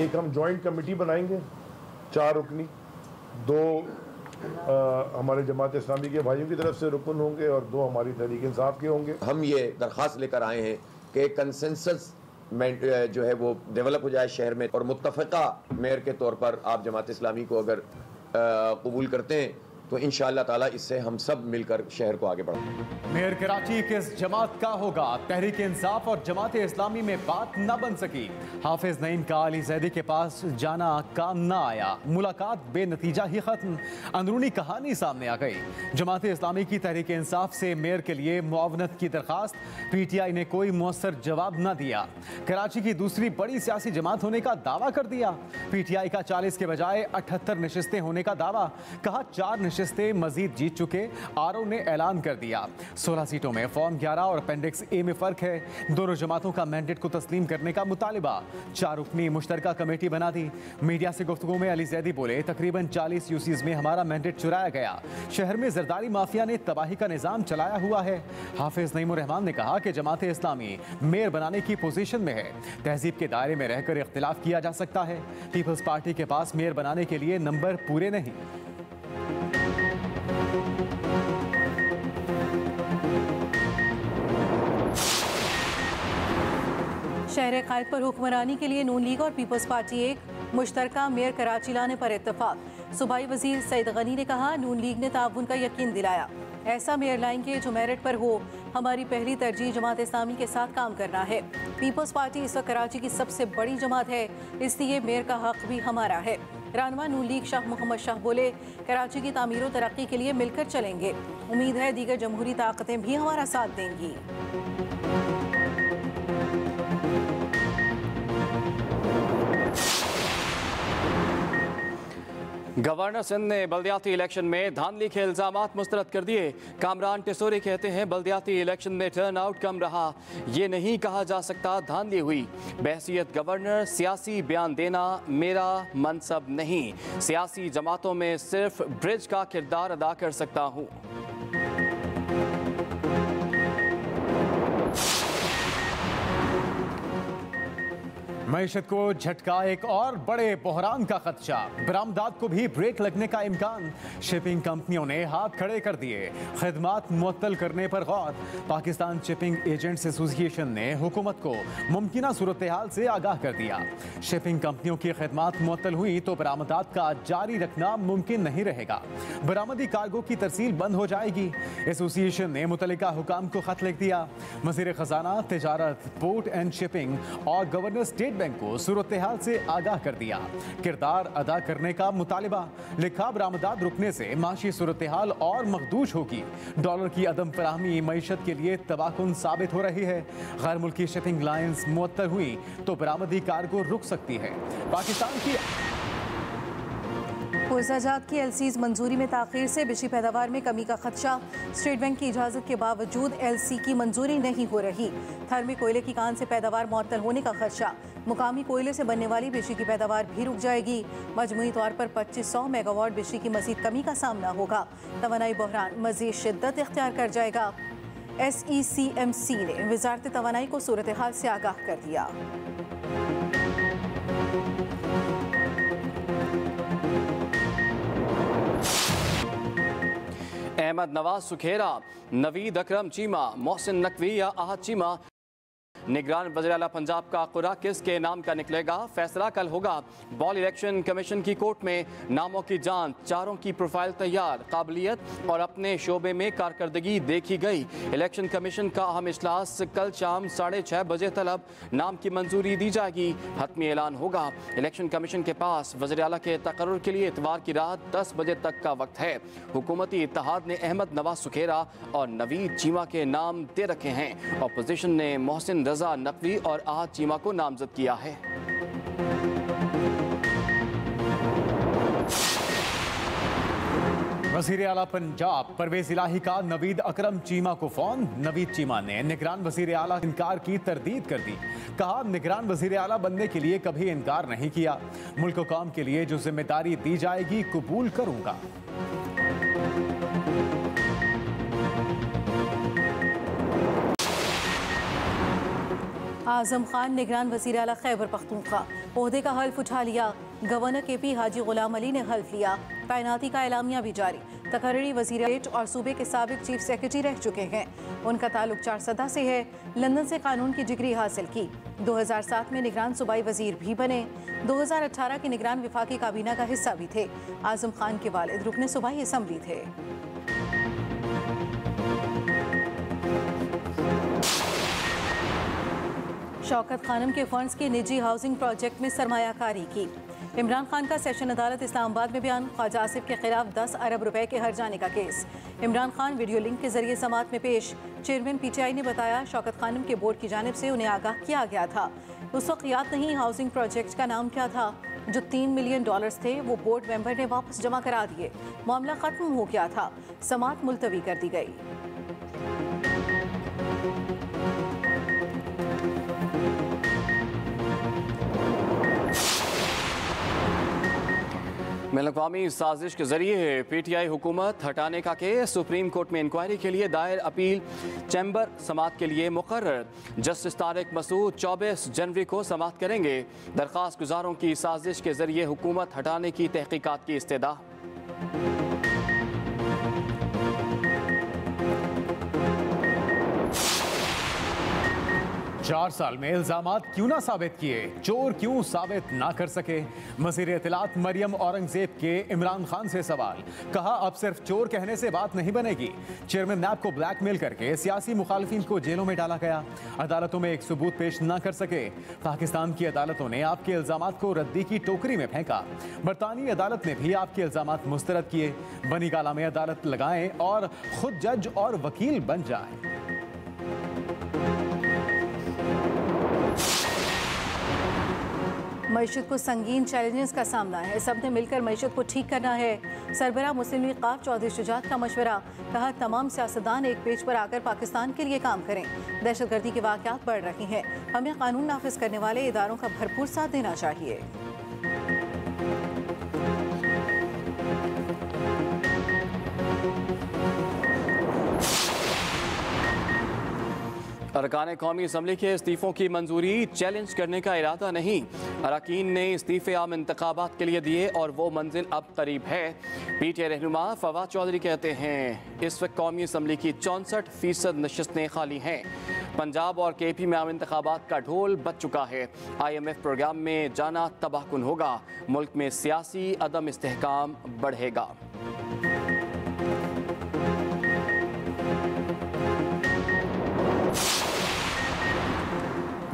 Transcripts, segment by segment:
एक हम joint committee बनाएँगे चार रुकनी दो आ, हमारे जमात इस्लामी के भाइयों की तरफ़ से रुकन होंगे और दो हमारी तहरीक इंसाफ के होंगे। हम ये दरख्वास्त लेकर आए हैं कि कंसेंसस जो है वो डेवलप हो जाए शहर में और मुतफ़ा मेयर के तौर पर आप जमात इस्लामी को अगर कबूल करते हैं तो इन ताला इससे हम सब मिलकर शहर को आगे बढ़ाएँगे मेयर कराची किस जमात का होगा। तहरीक इंसाफ और जमात इस्लामी में बात न बन सकी। हाफिज नईम का अली जैदी के पास जाना काम न आया। मुलाकात बेनतीजा ही खत्म। अंदरूनी कहानी सामने आ गई। जमात इस्लामी की तहरीक इंसाफ से मेयर के लिए मुआवनत की दरखास्त। पी टी आई ने कोई मौसर जवाब न दिया। कराची की दूसरी बड़ी सियासी जमात होने का दावा कर दिया। पी टी आई का चालीस के बजाय अठहत्तर नशस्तें होने का दावा। कहा चार नशस्तें मजीद जीत चुके आर ने ऐलान कर दिया। सोलह सीटों में फॉर्म ग्यारह और अपेंडिक्स ए में फ़र्क है। दोनों जमातों का मैंडेट को तस्लीम करने का मुतालबा, चार रुकनी मुश्तर कमेटी बना दी। मीडिया से गुफ्तु में अली जैदी बोले, तकरीबन चालीस यूसीज में हमारा मैंडेट चुराया गया। शहर में जरदारी माफिया ने तबाही का निज़ाम चलाया हुआ है। हाफिज नईम रहमान ने कहा कि जमात इस्लामी मेयर बनाने की पोजीशन में है। तहजीब के दायरे में रहकर इख्तलाफ किया जा सकता है। पीपल्स पार्टी के पास मेयर बनाने के लिए नंबर पूरे नहीं। शहर कायद पर हुक्मरानी के लिए नून लीग और पीपल्स पार्टी एक मुश्तर मेयर कराची लाने पर इतफाक सूबाई वज़ीर सईद गनी ने कहा, नून लीग ने ताउन का यकीन दिलाया। ऐसा मेयर लाएँगे जो मेरिट पर हो, हमारी पहली तरजीह जमात इस्लामी के साथ काम करना है। पीपल्स पार्टी इस वक्त कराची की सबसे बड़ी जमात है, इसलिए मेयर का हक भी हमारा है। रानवा नू लीग शाह मोहम्मद शाह बोले, कराची की तमीर तरक्की के लिए मिलकर चलेंगे। उम्मीद है दीगर जमहूरी ताकतें भी हमारा साथ देंगी। गवर्नर सिंध ने बल्दियाती इलेक्शन में धांधली के इल्ज़ाम मुस्तरद कर दिए। कामरान टिसोरी कहते हैं, बल्दियाती इलेक्शन में टर्न आउट कम रहा। ये नहीं कहा जा सकता धांधली हुई। बहसीत गवर्नर, सियासी बयान देना मेरा मनसब नहीं। सियासी जमातों में सिर्फ़ ब्रिज का किरदार अदा कर सकता हूँ। मीशत को झटका एक और बड़े बहरान का खदशा। बरामदात को भी ब्रेक लगने का इम्कान। शिपिंग कंपनियों ने हाथ खड़े कर दिए। खदमात मुअत्तल करने पर गौर। पाकिस्तान शिपिंग एजेंट्स एसोसिएशन ने हुकूमत को मुमकिन सूरत हाल से आगाह कर दिया। शिपिंग कंपनियों की खदमात मुअत्तल हुई तो बरामदात का जारी रखना मुमकिन नहीं रहेगा। बरामदी कार्गो की तरसील बंद हो जाएगी। एसोसिएशन ने मुतल हुकाम को खत लिख दिया। वज़ीर खजाना तजारत, पोर्ट एंड शिपिंग और गवर्नर स्टेट बैंक को सूरत हाल से आगाह कर दिया। किरदार अदा करने का मुतालबा, लिखा बरामदाद रुकने से माशी सूरत हाल और मखदूश होगी। डॉलर की अदम फराहमी मीशत के लिए तबाहकुन साबित हो रही है। गैर मुल्की शिपिंग लाइन्स मुअत्तर हुई तो बरामदी कार को रुक सकती है। पाकिस्तान की पुरजात की एलसीज मंजूरी में ताखिर से बिजली पैदावार में कमी का खदशा। स्टेट बैंक की इजाज़त के बावजूद एलसी की मंजूरी नहीं हो रही। थर में कोयले की कान से पैदावार मअतल होने का खदशा। मुकामी कोयले से बनने वाली बिजली की पैदावार भी रुक जाएगी। मजमू तौर पर पच्चीस सौ मेगावाट बिजली की मजीद कमी का सामना होगा। तोानाई बहरान मजीद शिद्दत इख्तियार कर जाएगा। S E C M C ने वजारत तोानाई को सूरत हाल से आगाह कर दिया। अहमद नवाज़ सुखेरा नवीद अकरम चीमा मोहसिन नकवी या आहद चीमा। निगरान वजर पंजाब का कुरा किसके नाम का निकलेगा। फैसला कल होगा बॉल इलेक्शन कमीशन की कोर्ट में। नामों की जाँच चारों की प्रोफ़ाइल तैयार, काबिलियत और अपने शोबे में कारकर्दगी देखी गई। इलेक्शन कमीशन का अहम इजलास कल शाम साढ़े छः बजे तलब। नाम की मंजूरी दी जाएगी, हतमी ऐलान होगा। इलेक्शन कमीशन के पास वजर के तकर के लिए इतवार की रात दस बजे तक का वक्त है। हुकूमती इतिहाद ने अहमद नवाज़ सुखेरा और नवीद चीमा के नाम दे रखे हैं। अपोजिशन ने मोहसिन रजा नकवी और आहद चीमा को नामजद किया है। वज़ीर अला पंजाब, परवेज इलाही का नवीद अकरम चीमा को फ़ोन। नवीद चीमा ने निगरान वज़ीर अला इनकार की तरदीद कर दी। कहा, निगरान वज़ीर अला बनने के लिए कभी इनकार नहीं किया। मुल्क कौम के लिए जो ज़िम्मेदारी दी जाएगी, कबूल करूँगा। आज़म खान निगरान वज़ीर अला खैबर पख्तूनख्वा। अहदे का हल्फ उठा लिया। गवर्नर के पी हाजी गुलाम अली ने हल्फ लिया। तैनाती का एलामिया भी जारी। तकर्री वज़ीर और सूबे के सबक चीफ सेक्रेटरी रह चुके हैं। उनका ताल्लुक चार सदा से है। लंदन से कानून की डिग्री हासिल की। 2007 में निगरान सूबाई वज़ीर भी बने। 2018 के निगरान विफाकी काबीना का हिस्सा भी थे। आज़म खान के वालिद रुकने सूबाई असम्बली थे। शौकत खानम के फंड्स के निजी हाउसिंग प्रोजेक्ट में सरमायाकारी की। इमरान खान का सेशन अदालत इस्लामाबाद में बयान, ख्वाजा आसिफ के खिलाफ 10 अरब रुपए के हर जाने का case. Imran Khan video link के ज़रिए समात में पेश। चेयरमैन पीटीआई ने बताया, शौकत खानम के बोर्ड की जानब से उन्हें आगाह किया गया था। उस वक्त याद नहीं हाउसिंग प्रोजेक्ट का नाम क्या था। जो तीन मिलियन डॉलर्स थे, वो बोर्ड मेंबर ने वापस जमा करा दिए। मामला खत्म हो गया था। समात मुलतवी कर दी गई। मिलकवामी साजिश के ज़रिए पीटीआई हुकूमत हटाने का केस। सुप्रीम कोर्ट में इंक्वायरी के लिए दायर अपील चैम्बर समात के लिए मुकर जस्टिस तारक मसूद 24 जनवरी को समात करेंगे। दरख्वास्त गुजारों की साजिश के ज़रिए हुकूमत हटाने की तहकीकत की इस्तः चार साल में इल्ज़ाम क्यों ना साबित किए? चोर क्यों साबित ना कर सके? मजीर इतलात मरियम औरंगज़ेब के इमरान खान से सवाल। कहा, अब सिर्फ़ चोर कहने से बात नहीं बनेगी। चेयरमैन नैब को ब्लैकमेल करके सियासी मुखालफिन को जेलों में डाला गया। अदालतों में एक सबूत पेश ना कर सके। पाकिस्तान की अदालतों ने आपके इल्ज़ाम को रद्दी की टोकरी में फेंका। बरतानी अदालत ने भी आपके इल्ज़ाम मुस्तरद किए। बनी गाला में अदालत लगाएँ और खुद जज और वकील बन जाए। मीशत को संगीन चैलेंजेस का सामना है। सबने मिलकर मीशत को ठीक करना है। सरबरा मुस्लिम लीग काफ चौधरी शुजात का मशवरा, कहा तमाम सियासतदान एक पेज पर आकर पाकिस्तान के लिए काम करें। दहशत गर्दी के वाकत बढ़ रहे हैं। हमें कानून नाफिज करने वाले इदारों का भरपूर साथ देना चाहिए। अरकान कौमी असम्बली के इस्तीफ़ों की मंजूरी, चैलेंज करने का इरादा नहीं। अरकान ने इस्तीफ़े आम इंतबात के लिए दिए और वो मंजिल अब करीब है। पी टी रहनुमा फवाद चौधरी कहते हैं, इस वक्त कौमी असम्बली की चौंसठ फ़ीसद नशस्तें खाली हैं। पंजाब और के पी में आम इंतबात का ढोल बच चुका है। आई एम एफ़ प्रोग्राम में जाना तबाहकुन होगा। मुल्क में सियासी अदम इसकाम बढ़ेगा।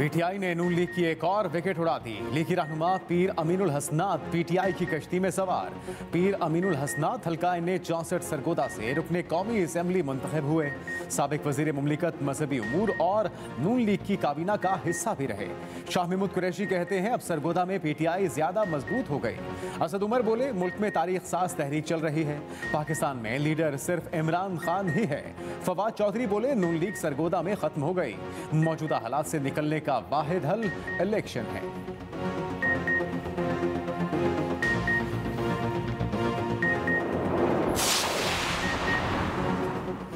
पीटीआई ने नून लीग की एक और विकेट उड़ा दी। लीगी रहनुमा पीर अमीनुल हसनात पीटीआई की कश्ती में सवार। पीर अमीनुल हसनात हल्का ने चौंसठ सरगोदा से रुकने कौमी असम्बली मुंतखब हुए। सबक वज़ीर ममलिकत, मजहबी अमूर और नून लीग की काबीना का हिस्सा भी रहे। शाह महमूद कुरैशी कहते हैं, अब सरगोदा में पीटीआई ज़्यादा मज़बूत हो गई। असद उमर बोले, मुल्क में तारीख साज तहरीक चल रही है। पाकिस्तान में लीडर सिर्फ़ इमरान खान ही है। फवाद चौधरी बोले, नून लीग सरगोदा में खत्म हो गई। मौजूदा हालात से निकलने का वाहिद हल इलेक्शन है।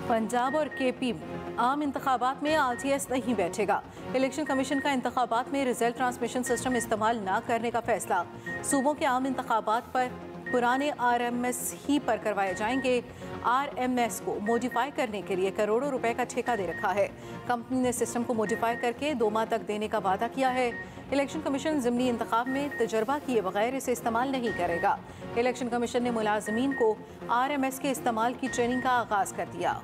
पंजाब और के पी आम इंतबात में आर टी एस नहीं बैठेगा। इलेक्शन कमीशन का इंतबात में रिज़ल्ट ट्रांसमिशन सिस्टम इस्तेमाल न करने का फैसला। सूबों के आम इंतबात पर पुराने आर एम एस ही पर करवाए जाएँगे। आर एम एस को मॉडिफाई करने के लिए करोड़ों रुपए का ठेका दे रखा है। कंपनी ने सिस्टम को मॉडिफाई करके दो माह तक देने का वादा किया है। इलेक्शन कमीशन ज़मनी इंतखाब में तजर्बा किए बगैर इसे इस्तेमाल नहीं करेगा। इलेक्शन कमीशन ने मुलाजमीन को आर एम एस के इस्तेमाल की ट्रेनिंग का आगाज़ कर दिया।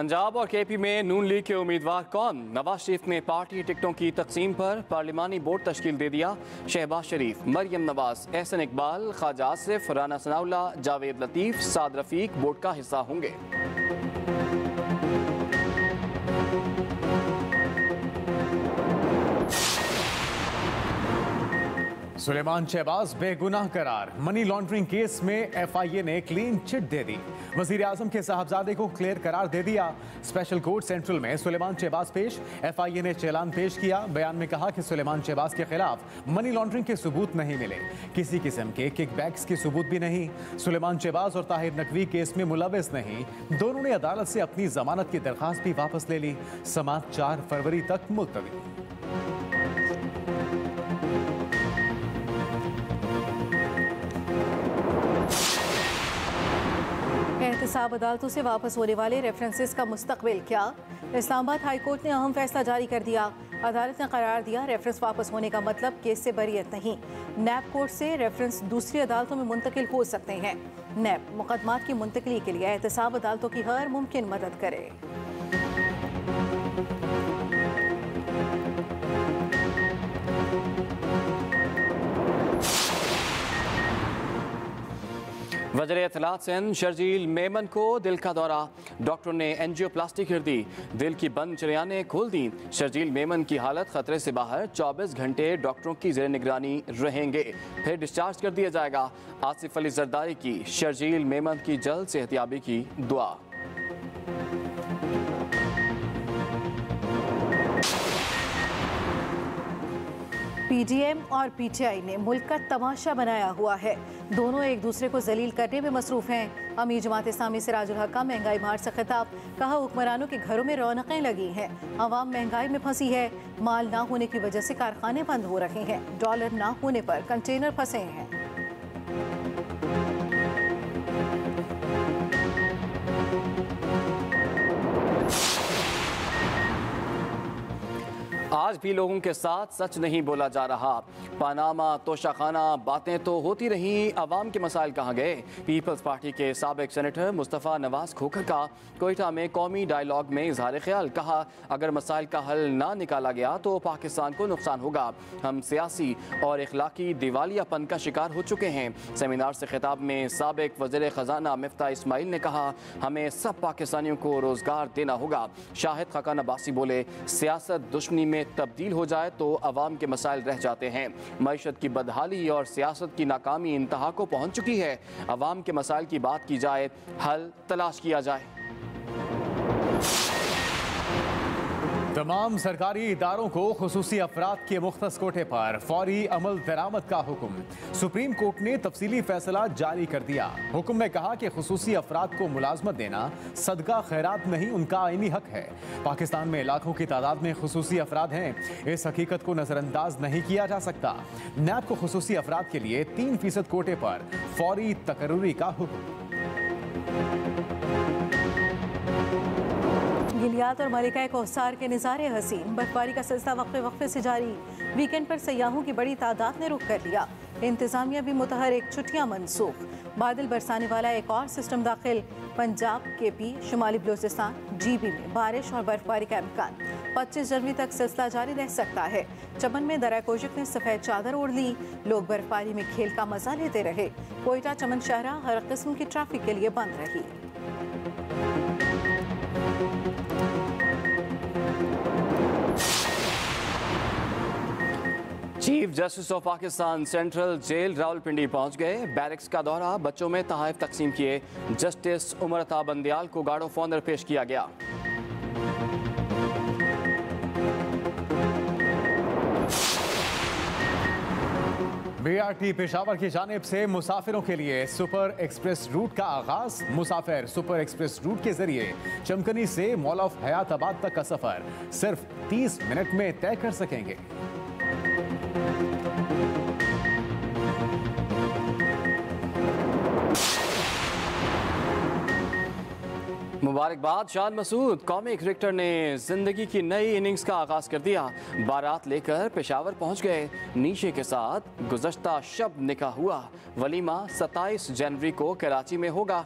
पंजाब और केपी में नून लीग के उम्मीदवार कौन? नवाज़ शरीफ ने पार्टी टिकटों की तकसीम पर पार्लिमानी बोर्ड तश्कील दे दिया शहबाज शरीफ। मरियम नवाज़, एहसन इकबाल, ख्वाजा आसिफ, राना सनाउल्ला, जावेद लतीफ़, साद रफीक बोर्ड का हिस्सा होंगे। सुलेमान शहबाज बेगुनाह करार। मनी लॉन्ड्रिंग केस में एफआईए ने क्लीन चिट दे दी। वज़ीर आज़म के साहबजादे को क्लियर करार दे दिया। स्पेशल कोर्ट सेंट्रल में सुलेमान शहबाज पेश। एफआईए ने चलान पेश किया। बयान में कहा कि सुलेमान शहबाज के खिलाफ मनी लॉन्ड्रिंग के सबूत नहीं मिले। किसी किस्म के किकबैक्स के सबूत भी नहीं। सुलेमान शहबाज और ताहिर नकवी केस में मुलविस नहीं। दोनों ने अदालत से अपनी जमानत की दरखास्त भी वापस ले ली। समात चार फरवरी तक मुलतवी। एहतसाब अदालतों से वापस होने वाले रेफरेंसेस का मुस्तबिल क्या? इस्लामाबाद हाई कोर्ट ने अहम फैसला जारी कर दिया। अदालत ने करार दिया रेफरेंस वापस होने का मतलब केस से बरीत नहीं। नैब कोर्ट से रेफरेंस दूसरी अदालतों में मुंतकिल हो सकते हैं। नैब मुकदमात की मुंतकली के लिए एहतसाब अदालतों की हर मुमकिन मदद करे। वजर अतलात सिंध शर्जील मेमन को दिल का दौरा। डॉक्टर ने एनजियोप्लास्टी कर दी। दिल की बंद चरियाने खोल दी। शर्जील मेमन की हालत खतरे से बाहर। 24 घंटे डॉक्टरों की जेर निगरानी रहेंगे। फिर डिस्चार्ज कर दिया जाएगा। आसिफ अली जरदारी की। शर्जील मेमन की जल्द सेहतियाबी की दुआ। पीडीएम और पीटीआई ने मुल्क का तमाशा बनाया हुआ है। दोनों एक दूसरे को जलील करने में मसरूफ हैं। अमीर जमात इस्लामी सिराजुल हक का महँगाई मार से खिताब, कहा हुक्मरानों के घरों में रौनकें लगी हैं। आवाम महँगाई में फंसी है। माल ना होने की वजह से कारखाने बंद हो रहे हैं। डॉलर ना होने पर कंटेनर फंसे हैं। आज भी लोगों के साथ सच नहीं बोला जा रहा। पानामा, तोशाखाना, बातें तो होती रहीं अवाम के मसाइल कहाँ गए? पीपल्स पार्टी के सबक सेनेटर मुस्तफ़ा नवाज़ खोखर का कोयटा में कौमी डायलॉग में इजहार ख्याल। कहा, अगर मसाइल का हल ना निकाला गया तो पाकिस्तान को नुकसान होगा। हम सियासी और इखलाकी दिवालियापन का शिकार हो चुके हैं। सेमिनार से खिताब में सबक वजर ख़जाना मफ्ता इसमाइल ने कहा, हमें सब पाकिस्तानियों को रोज़गार देना होगा। शाहिद खकान अब्बासी बोले, सियासत दुश्मनी में तब्दील हो जाए तो आवाम के मसाइल रह जाते हैं। मीशत की बदहाली और सियासत की नाकामी इंतहा को पहुँच चुकी है। अवाम के मसाइल की बात की जाए, हल तलाश किया जाए। तमाम सरकारी इदारों को खसूसी अफराद के मुख्त कोटे पर फौरी अमल दरामद का हुक्म। सुप्रीम कोर्ट ने तफसीली फैसला जारी कर दिया। हुक्म में कहा कि खसूसी अफराद को मुलाजमत देना सदका खैरात नहीं, उनका आइनी हक है। पाकिस्तान में लाखों की तादाद में खसूसी अफराद हैं। इस हकीकत को नज़रअंदाज नहीं किया जा सकता। नैब को खसूसी अफराद के लिए तीन फ़ीसद कोटे पर फौरी तकर्री का हुक्म। गिलियात और मलिका कोहसार के नज़ारे हसीन। बर्फबारी का सिलसिला वक्फे वक्फे से जारी। वीकेंड पर सयाहों की बड़ी तादाद ने रुख कर लिया। इंतजामिया भी मुतहरिक छुट्टियाँ मनसूख। बादल बरसाने वाला एक और सिस्टम दाखिल। पंजाब के पी शुमाली बलोचिस्तान, जीबी में बारिश और बर्फबारी का इम्कान। 25 जनवरी तक सिलसिला जारी रह सकता है। चमन में दरा कोशिक ने सफ़ेद चादर ओढ़ ली। लोग बर्फबारी में खेल का मज़ा लेते रहे। कोयटा, चमन शहरा हर किस्म की ट्रैफ़िक के लिए बंद रही। Chief justice of Pakistan central jail Rawalpindi पहुँच गए। बैरिक्स का दौरा, बच्चों में तहाइफ तकसीम किए। जस्टिस उमर अता बंदियाल को गार्ड ऑफ़ ऑनर पेश किया गया। बीआरटी पेशावर की जानब से मुसाफिरों के लिए सुपर एक्सप्रेस रूट का आगाज़। मुसाफिर सुपर एक्सप्रेस रूट के ज़रिए चमकनी से मॉल ऑफ़ हयाताबाद तक का सफ़र सिर्फ़ 30 मिनट में तय कर सकेंगे। मुबारकबाद, शाद मसूद। कौमी क्रिकेटर ने ज़िंदगी की नई इनिंग्स का आगाज़ कर दिया। बारात लेकर पेशावर पहुँच गए। नीचे के साथ गुजश्ता शब निका हुआ। वलीमा 27 जनवरी को कराची में होगा।